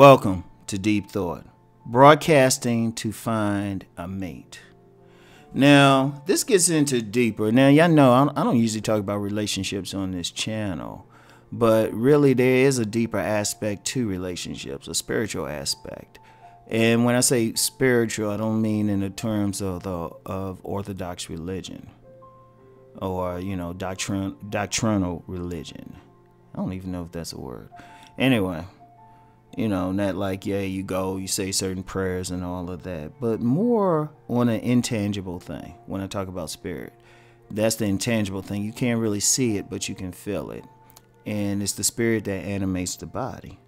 Welcome to Deep Thought, broadcasting to find a mate. Now, this gets into deeper. Now, y'all know I don't usually talk about relationships on this channel, but really there is a deeper aspect to relationships, a spiritual aspect. And when I say spiritual, I don't mean in the terms of the of orthodox religion or you know doctrin, doctrinal religion. I don't even know if that's a word. Anyway, you know, not like, yeah, you go, you say certain prayers and all of that, but more on an intangible thing when I talk about spirit. That's the intangible thing. You can't really see it, but you can feel it. And it's the spirit that animates the body.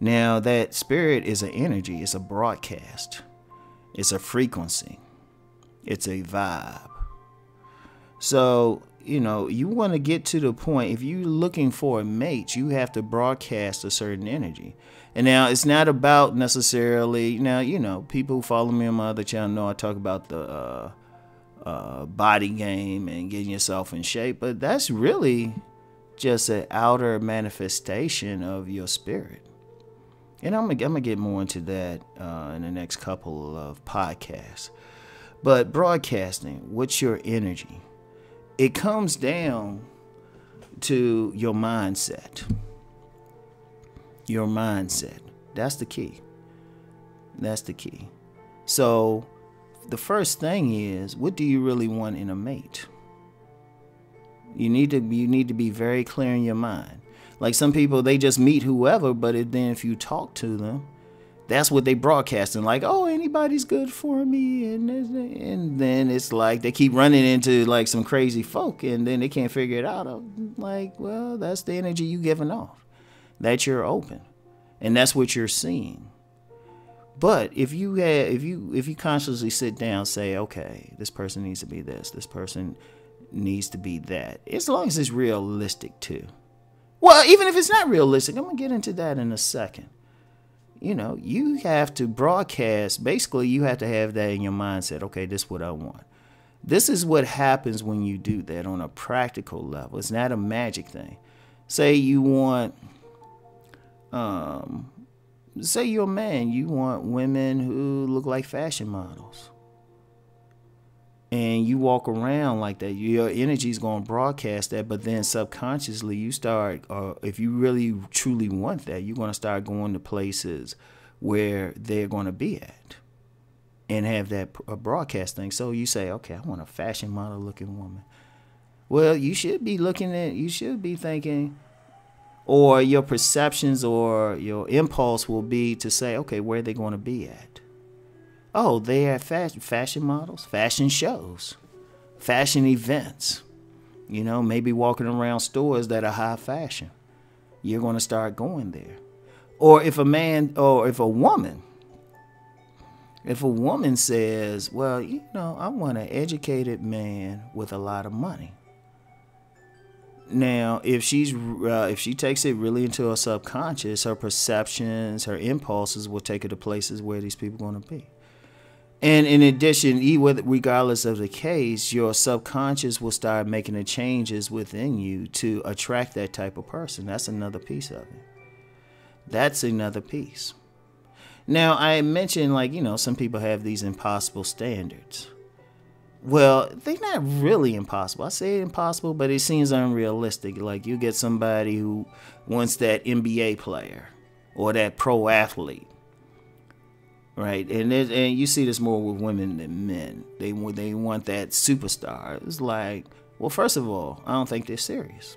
Now, that spirit is an energy, it's a broadcast, it's a frequency, it's a vibe. So, you know, you want to get to the point, if you're looking for a mate, you have to broadcast a certain energy. And now it's not about necessarily now you know people who follow me on my other channel know I talk about the uh, uh, body game and getting yourself in shape, but that's really just an outer manifestation of your spirit. And I'm gonna, I'm gonna get more into that uh, in the next couple of podcasts. But broadcasting, what's your energy? It comes down to your mindset your mindset. That's the key. That's the key. So, the first thing is, what do you really want in a mate? You need to you need to be very clear in your mind. Like some people, they just meet whoever, but then if you talk to them, that's what they broadcasting. Like, oh, anybody's good for me, and and then it's like they keep running into like some crazy folk, and then they can't figure it out. I'm like, well, that's the energy you giving off that you're open and that's what you're seeing but if you have if you if you consciously sit down say okay this person needs to be this this person needs to be that as long as it's realistic too well even if it's not realistic i'm gonna get into that in a second you know you have to broadcast basically you have to have that in your mindset okay this is what i want. This is what happens when you do that on a practical level. It's not a magic thing. Say you want um, say you're a man, you want women who look like fashion models. And you walk around like that, your energy is going to broadcast that, but then subconsciously you start, uh, if you really truly want that, you're going to start going to places where they're going to be at and have that broadcast thing. So you say, okay, I want a fashion model looking woman. Well, you should be looking at, you should be thinking, or your perceptions or your impulse will be to say, okay, where are they going to be at? Oh, they are fashion, fashion models, fashion shows, fashion events. You know, maybe walking around stores that are high fashion. You're going to start going there. Or if a man or if a woman, if a woman says, well, you know, I want an educated man with a lot of money now, if she's uh, if she takes it really into her subconscious, her perceptions, her impulses will take her to places where these people are going to be. And in addition, regardless of the case, your subconscious will start making the changes within you to attract that type of person. That's another piece of it. That's another piece. Now, I mentioned, like, you know, some people have these impossible standards. Well, they're not really impossible. I say impossible, but it seems unrealistic. Like you get somebody who wants that NBA player or that pro athlete, right? And and you see this more with women than men. They they want that superstar. It's like, well, first of all, I don't think they're serious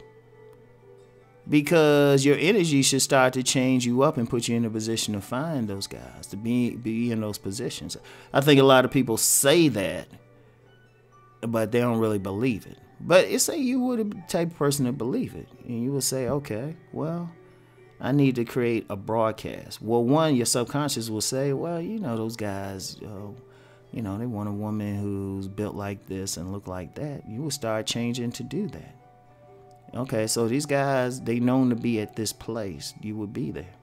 because your energy should start to change you up and put you in a position to find those guys to be be in those positions. I think a lot of people say that but they don't really believe it. But it's say you were the type of person to believe it, and you would say, okay, well, I need to create a broadcast. Well, one, your subconscious will say, well, you know, those guys, uh, you know, they want a woman who's built like this and look like that. You will start changing to do that. Okay, so these guys, they known to be at this place. You would be there.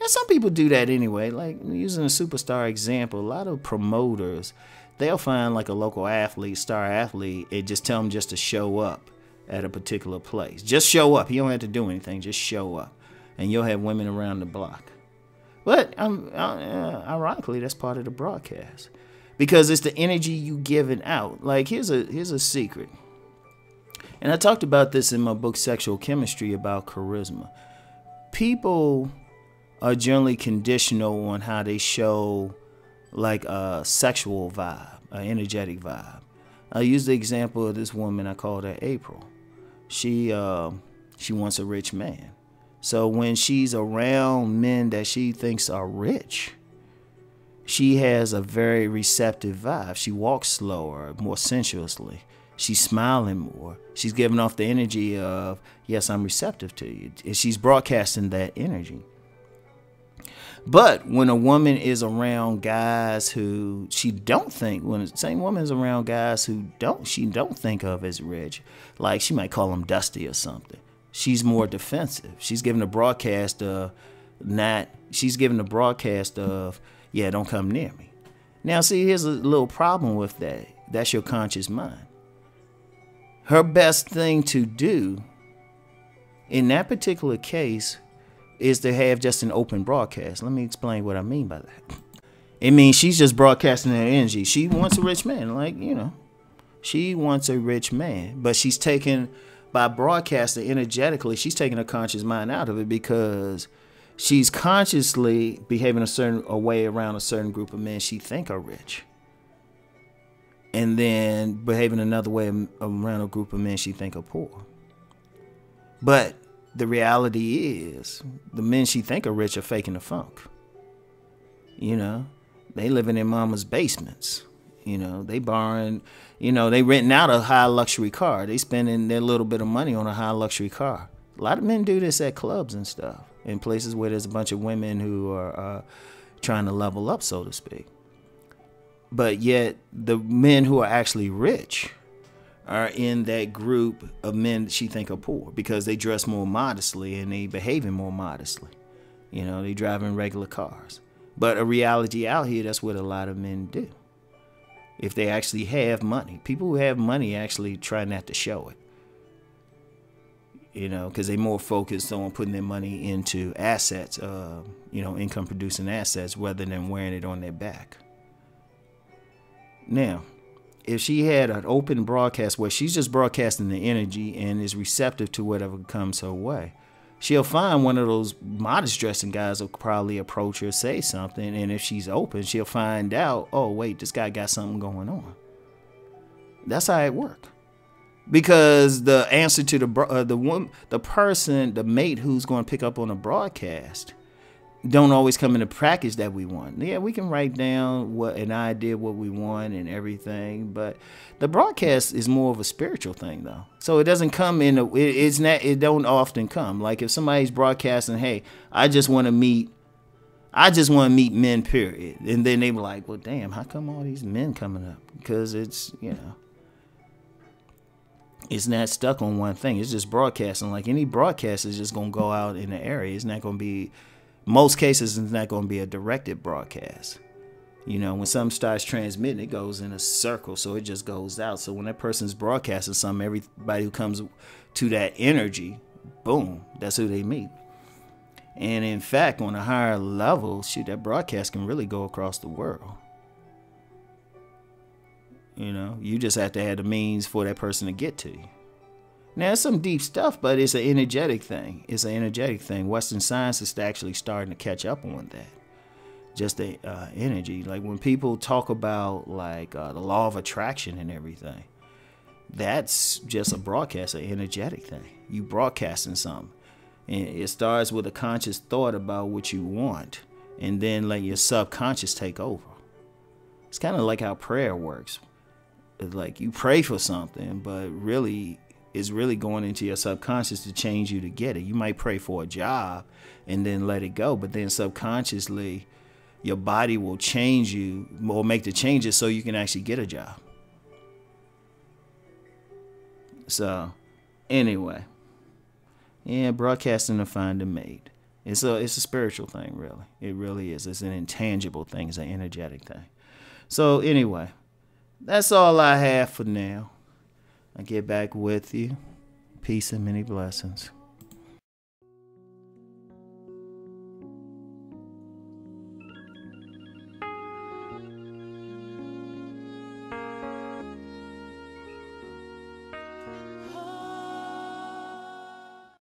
And some people do that anyway. Like using a superstar example, a lot of promoters they'll find like a local athlete, star athlete, and just tell them just to show up at a particular place. Just show up. You don't have to do anything. Just show up. And you'll have women around the block. But um, uh, ironically, that's part of the broadcast because it's the energy you giving out. Like here's a here's a secret. And I talked about this in my book Sexual Chemistry about charisma. People are generally conditional on how they show like a sexual vibe, an energetic vibe. I use the example of this woman I called her April. She uh, she wants a rich man. So when she's around men that she thinks are rich, she has a very receptive vibe. She walks slower, more sensuously. She's smiling more. She's giving off the energy of, yes, I'm receptive to you. And she's broadcasting that energy. But when a woman is around guys who she don't think, when the same woman is around guys who don't, she don't think of as rich, like she might call them dusty or something. She's more defensive. She's giving a broadcast of not. She's giving a broadcast of, yeah, don't come near me. Now, see, here's a little problem with that. That's your conscious mind. Her best thing to do in that particular case is to have just an open broadcast. Let me explain what I mean by that. It means she's just broadcasting her energy. She wants a rich man, like, you know, she wants a rich man, but she's taking, by broadcasting energetically, she's taking her conscious mind out of it because she's consciously behaving a certain a way around a certain group of men she think are rich. And then behaving another way around a group of men she think are poor. But the reality is the men she think are rich are faking the funk. You know, they living in mama's basements. You know, they borrowing, you know, they renting out a high luxury car. They spending their little bit of money on a high luxury car. A lot of men do this at clubs and stuff, in places where there's a bunch of women who are uh, trying to level up, so to speak. But yet, the men who are actually rich are in that group of men that she think are poor because they dress more modestly and they behaving more modestly. You know, they driving regular cars. But a reality out here, that's what a lot of men do. If they actually have money, people who have money actually try not to show it. You know, because they're more focused on putting their money into assets, uh, you know, income producing assets rather than wearing it on their back. Now, if she had an open broadcast where she's just broadcasting the energy and is receptive to whatever comes her way, she'll find one of those modest dressing guys will probably approach her, say something, and if she's open, she'll find out, oh wait, this guy got something going on. That's how it works. Because the answer to the uh, the one the person the mate who's going to pick up on a broadcast don't always come in the package that we want. Yeah, we can write down what an idea what we want and everything, but the broadcast is more of a spiritual thing though. So it doesn't come in a, it, it's not it don't often come. Like if somebody's broadcasting, "Hey, I just want to meet I just want to meet men, period." And then they were like, "Well, damn, how come all these men coming up?" Because it's, you know, it's not stuck on one thing. It's just broadcasting. Like any broadcast is just gonna go out in the area. It's not gonna be most cases it's not going to be a directed broadcast. You know when something starts transmitting it goes in a circle so it just goes out. So when that person's broadcasting something everybody who comes to that energy boom that's who they meet. And in fact on a higher level shoot that broadcast can really go across the world. You know you just have to have the means for that person to get to you now, it's some deep stuff, but it's an energetic thing. It's an energetic thing. Western science is actually starting to catch up on that. Just the uh, energy. Like when people talk about like uh, the law of attraction and everything, that's just a broadcast, an energetic thing. You broadcasting something. And it starts with a conscious thought about what you want, and then let your subconscious take over. It's kind of like how prayer works. It's like you pray for something, but really is really going into your subconscious to change you to get it. You might pray for a job and then let it go, but then subconsciously, your body will change you or make the changes so you can actually get a job. So, anyway, yeah, broadcasting to find a mate. It's a it's a spiritual thing, really. It really is. It's an intangible thing. It's an energetic thing. So anyway, that's all I have for now. I get back with you. Peace and many blessings.